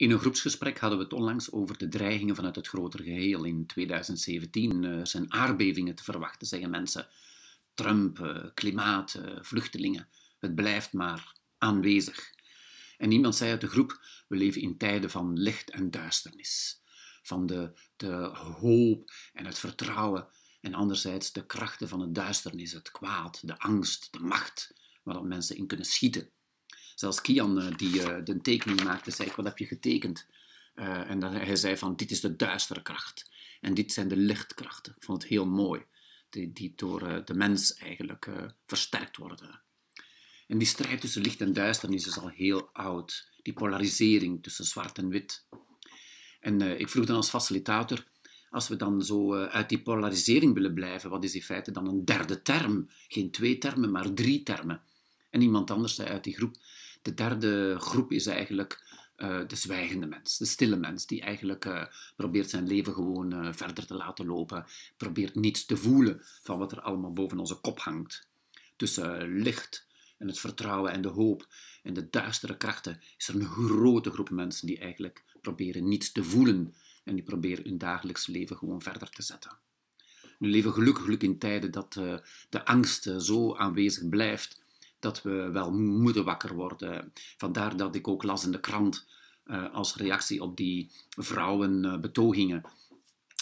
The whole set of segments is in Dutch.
In een groepsgesprek hadden we het onlangs over de dreigingen vanuit het grotere geheel. In 2017 uh, zijn aardbevingen te verwachten, zeggen mensen. Trump, uh, klimaat, uh, vluchtelingen. Het blijft maar aanwezig. En iemand zei uit de groep: We leven in tijden van licht en duisternis. Van de, de hoop en het vertrouwen. En anderzijds de krachten van het duisternis, het kwaad, de angst, de macht, waar mensen in kunnen schieten. Zelfs Kian, eh, die uh, de tekening maakte, zei ik, wat heb je getekend? Uh, en dan, hij zei van, dit is de duistere kracht. En dit zijn de lichtkrachten. Ik vond het heel mooi. Die, die door de mens eigenlijk versterkt worden. En die strijd tussen licht en duisternis is al heel oud. Die polarisering tussen zwart en wit. En ik vroeg dan als facilitator, als we dan zo uit die polarisering willen blijven, wat is in feite dan een derde term? Geen twee termen, maar drie termen. En iemand anders zei uit die groep, de derde groep is eigenlijk uh, de zwijgende mens, de stille mens, die eigenlijk uh, probeert zijn leven gewoon uh, verder te laten lopen, probeert niets te voelen van wat er allemaal boven onze kop hangt. Tussen licht en het vertrouwen en de hoop en de duistere krachten is er een grote groep mensen die eigenlijk proberen niets te voelen en die proberen hun dagelijks leven gewoon verder te zetten. We leven gelukkig in tijden dat de angst zo aanwezig blijft dat we wel moeten wakker worden. Vandaar dat ik ook las in de krant uh, als reactie op die vrouwenbetogingen.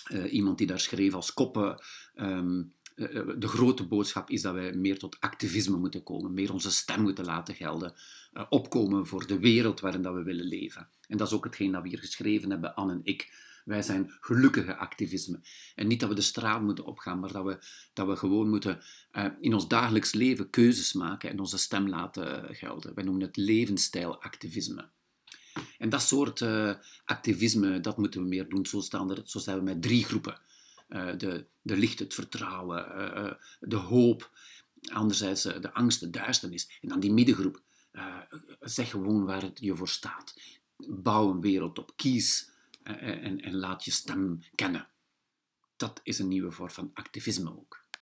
Uh, iemand die daar schreef als koppen. Um, de grote boodschap is dat wij meer tot activisme moeten komen, meer onze stem moeten laten gelden, opkomen voor de wereld waarin dat we willen leven. En dat is ook hetgeen dat we hier geschreven hebben, Anne en ik. Wij zijn gelukkige activisme. En niet dat we de straat moeten opgaan, maar dat we, dat we gewoon moeten in ons dagelijks leven keuzes maken en onze stem laten gelden. Wij noemen het levensstijlactivisme. En dat soort uh, activisme, dat moeten we meer doen. Zo, staan er, zo zijn we met drie groepen. Uh, de, de licht, het vertrouwen, de hoop. Anderzijds de angst, de duisternis. En dan die middengroep. zeg gewoon waar het je voor staat. Bouw een wereld op. Kies en, en laat je stem kennen. Dat is een nieuwe vorm van activisme ook.